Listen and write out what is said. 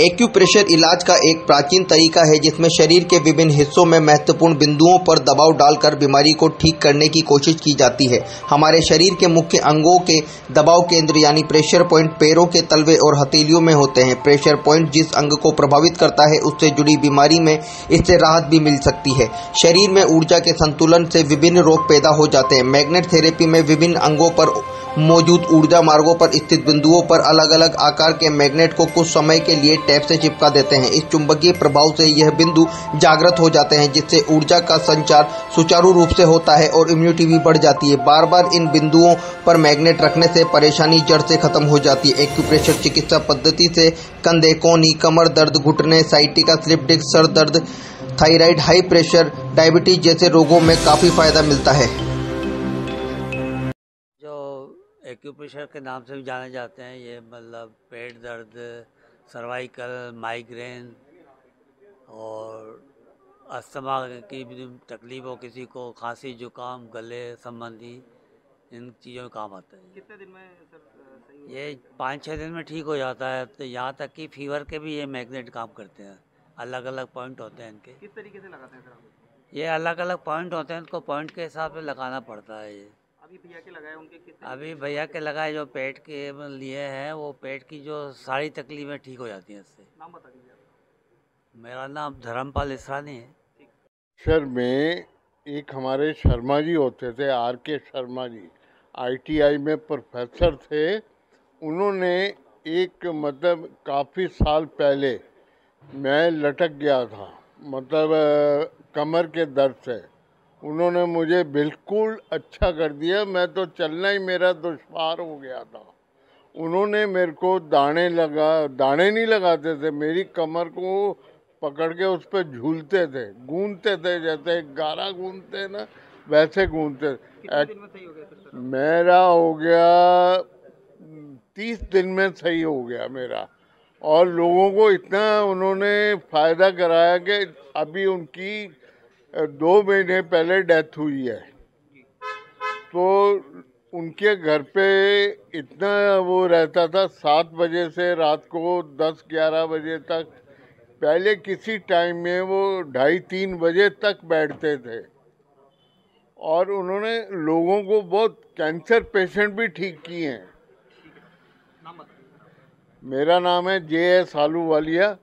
Acupressure इलाज का एक प्राचीन तरीका है, जिसमें शरीर के विभिन्न हिस्सों में महत्वपूर्ण बिंदुओं पर दबाव डालकर बीमारी को ठीक करने की कोशिश की जाती है। हमारे शरीर के मुख्य अंगों के दबाव केंद्र, यानी प्रेशर पॉइंट, पैरों के तलवे और हथेलियों में होते हैं। प्रेशर पॉइंट जिस अंग को प्रभावित करता है, उससे जुड़ी बीमारी में इससे राहत भी मिल सकती है। शरीर में ऊर्जा के संतुलन से विभिन्न रोग पैदा हो जाते हैं। मैग्नेट थेरेपी में विभिन्न अंगों पर मौजूद ऊर्जा मार्गों पर स्थित बिंदुओं पर अलग अलग आकार के मैग्नेट को कुछ समय के लिए टैप से चिपका देते हैं। इस चुंबकीय प्रभाव से यह बिंदु जागृत हो जाते हैं, जिससे ऊर्जा का संचार सुचारू रूप से होता है और इम्यूनिटी भी बढ़ जाती है। बार बार इन बिंदुओं पर मैग्नेट रखने से परेशानी जड़ से खत्म हो जाती है। एक्यूप्रेशर चिकित्सा पद्धति से कंधे, कोनी, कमर दर्द, घुटने साइटिका स्लिप डिस्क सर दर्द थायराइड हाई प्रेशर डायबिटीज़ जैसे रोगों में काफ़ी फ़ायदा मिलता है। एक्यूप्रेशर के नाम से भी जाने जाते हैं ये मतलब पेट दर्द सर्वाइकल माइग्रेन और अस्थमा की भी तकलीफ़ हो किसी को खांसी जुकाम गले संबंधी इन चीज़ों में काम आता है। कितने दिन में सर ये पाँच छः दिन में ठीक हो जाता है तो यहाँ तक कि फीवर के भी ये मैग्नेट काम करते हैं। अलग अलग पॉइंट होते हैं इनके। किस तरीके से लगाते हैं सर ये अलग अलग पॉइंट होते हैं इनको पॉइंट के हिसाब से लगाना पड़ता है ये। अभी भैया के लगाए उनके किस अभी भैया के लगाए जो पेट के लिए हैं वो पेट की जो सारी तकलीफें ठीक हो जाती हैं इससे। नाम बता दीजिए मेरा नाम धर्मपाल इसरानी है। सर में एक हमारे शर्मा जी होते थे R K Sharma ji. ITI में प्रोफेसर थे। उन्होंने एक मतलब काफ़ी साल पहले मैं लटक गया था मतलब कमर के दर्द से। उन्होंने मुझे बिल्कुल अच्छा कर दिया। मैं तो चलना ही मेरा दुश्वार हो गया था। उन्होंने मेरे को दाने लगा दाने नहीं लगाते थे मेरी कमर को पकड़ के उस पर झूलते थे गूंदते थे जैसे गारा गूंदते ना वैसे गूंदते मेरा हो गया तीस दिन में सही हो गया मेरा। और लोगों को इतना उन्होंने फ़ायदा कराया कि अभी उनकी दो महीने पहले डेथ हुई है। तो उनके घर पे इतना वो रहता था सात बजे से रात को दस ग्यारह बजे तक। पहले किसी टाइम में वो ढाई तीन बजे तक बैठते थे। और उन्होंने लोगों को बहुत कैंसर पेशेंट भी ठीक किए हैं। मेरा नाम है जे एस आलू वालिया